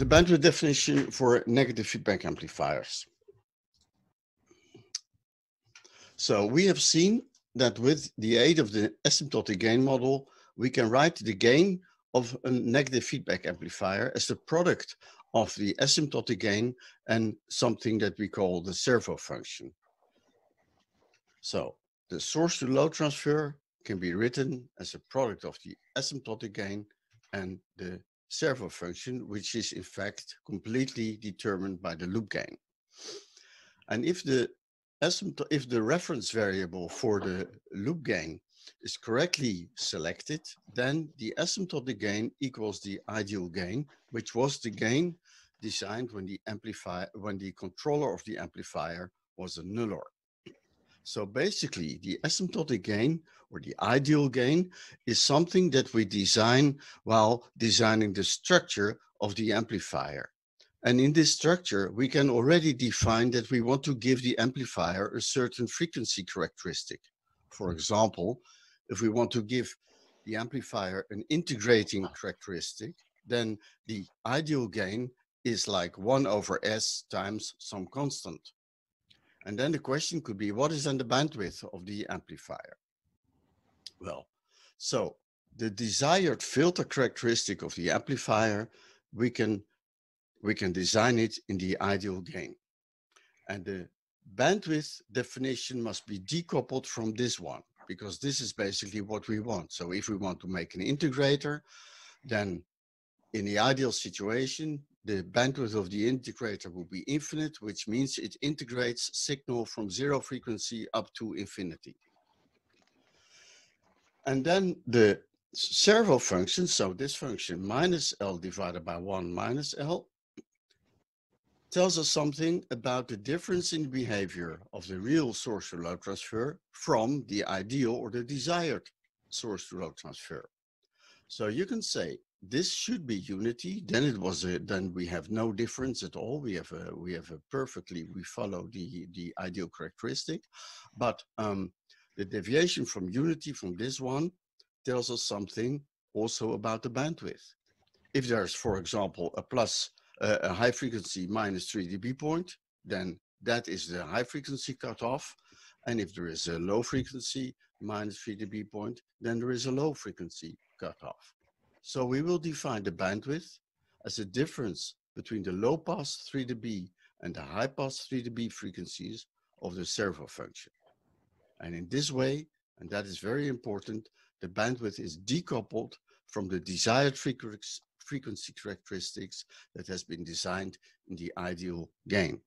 the bandwidth definition for negative feedback amplifiers. So we have seen that with the aid of the asymptotic gain model, we can write the gain of a negative feedback amplifier as the product of the asymptotic gain and something that we call the servo function. So the source to load transfer can be written as a product of the asymptotic gain and the servo function, which is in fact completely determined by the loop gain. And if the if the reference variable for the loop gain is correctly selected, then the asymptotic gain equals the ideal gain, which was the gain designed when the amplifier, when the controller of the amplifier was a nullor. So basically, the asymptotic gain or the ideal gain is something that we design while designing the structure of the amplifier. And in this structure, we can already define that we want to give the amplifier a certain frequency characteristic. For hmm. example, if we want to give the amplifier an integrating characteristic, then the ideal gain is like 1 over S times some constant. And then the question could be, what is then the bandwidth of the amplifier? Well, so the desired filter characteristic of the amplifier, we can, we can design it in the ideal gain. And the bandwidth definition must be decoupled from this one because this is basically what we want. So if we want to make an integrator, then in the ideal situation, the bandwidth of the integrator will be infinite, which means it integrates signal from zero frequency up to infinity. And then the servo function, so this function minus L divided by 1 minus L, tells us something about the difference in behavior of the real source to load transfer from the ideal or the desired source to load transfer. So you can say this should be unity. Then it was a, then we have no difference at all. We have a we have a perfectly we follow the the ideal characteristic, but um, the deviation from unity from this one tells us something also about the bandwidth. If there's, for example, a plus uh, a high frequency minus 3 dB point, then that is the high frequency cutoff. And if there is a low frequency minus 3 dB point, then there is a low frequency cutoff. So we will define the bandwidth as a difference between the low pass 3 dB and the high pass 3 dB frequencies of the servo function. And in this way, and that is very important, the bandwidth is decoupled from the desired frequency characteristics that has been designed in the ideal gain.